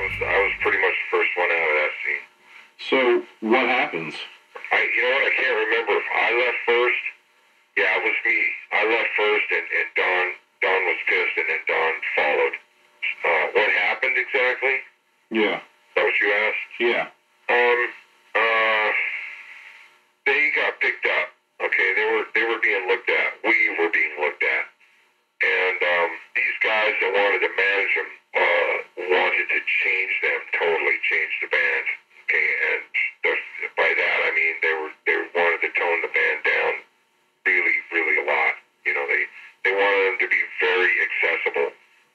was I was pretty much the first one out of that scene. So what happens? I you know what I can't remember if I left first. Yeah, it was me. I left first, and, and Don Don was pissed, and then Don followed. Uh, what happened exactly? Yeah. Is that what you asked? Yeah. Um, uh, they got picked up. Okay, they were they were being looked at. We wanted to change them, totally change the band. Okay, and by that I mean they were they wanted to tone the band down really, really a lot. You know, they they wanted them to be very accessible,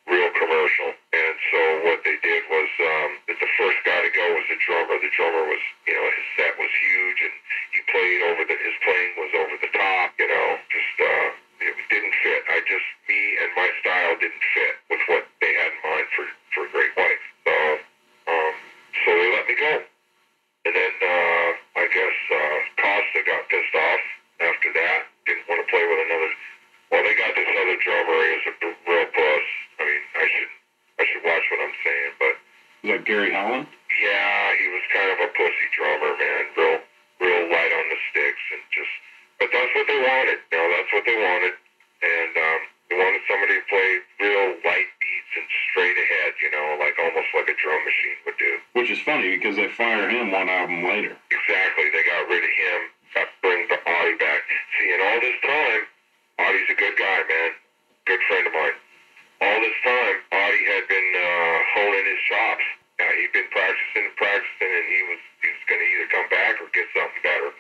real commercial. And so what they did was um, the first guy to go was the drummer. The drummer was, you know, his set was huge, and he played over the his playing was over the top. You know, just uh, it didn't fit. I just me and my style didn't fit with what they had in mind for for Great White. So um, so they let me go. And then uh, I guess uh, Costa got pissed off after that. Didn't want to play with another. Well, they got this other drummer. He was a b- real puss. I mean, I should I should watch what I'm saying, but Is that Gary Holland? yeah, he was kind of a pussy drummer, man. Real real light on the sticks and just. But that's what they wanted. You know, that's what they wanted, and um, they wanted somebody to play real light beats and straight ahead. You know, like almost like a drum machine would do. Which is funny because they fire him one album later. Exactly. They got rid of him. Got bring the Audie back. See, and all this time, Audie's a good guy, man. Good friend of mine. All this time, Audie had been uh, honing his chops. Yeah, he'd been practicing and practicing, and he was he was going to either come back or get something better.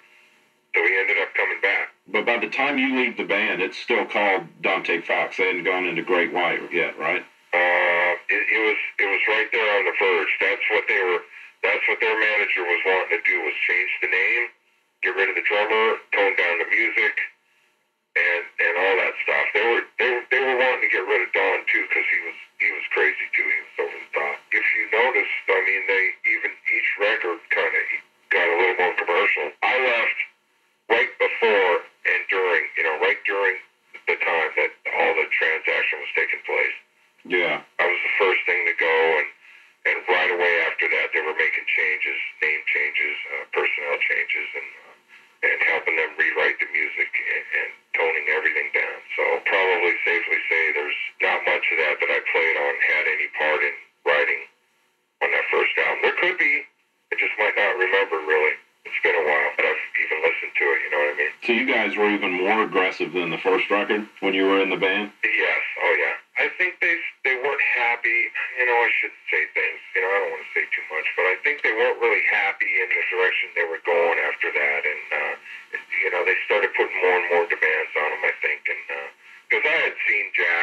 So he ended up coming back. But by the time you leave the band, it's still called Dante Fox. They hadn't gone into Great White yet, right? Uh, it, it was it was right there on the verge. That's what they were. That's what their manager was wanting to do was change the name, get rid of the drummer, tone down the music, and and all that stuff. They were they were they were wanting to get rid of Don too because he was he was crazy too. He was over the top. If you noticed, I mean, they even each record kind of got a little more commercial. I left right before and during, you know, right during the time that all the transaction was taking place. Yeah. I was the first thing to go, and and right away after that, they were making changes, name changes, uh, personnel changes, and uh, and helping them rewrite the music and, and toning everything down. So probably safely say there's not much of that that I played on had any part in writing on that first album. There could be, I just might not remember really. It's been a while, but I've even listened to it. You know what I mean? So you guys were even more aggressive than the first record when you were in the band? I think they they weren't happy. You know, I shouldn't say things. You know, I don't want to say too much, but I think they weren't really happy in the direction they were going after that, and uh, you know, they started putting more and more demands on them. I think, and because I had seen Jack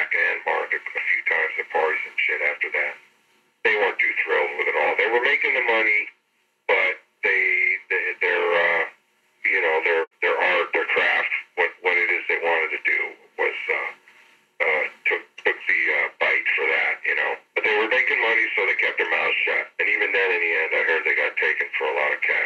kept their mouths shut. And even then, in the end, I heard they got taken for a lot of cash.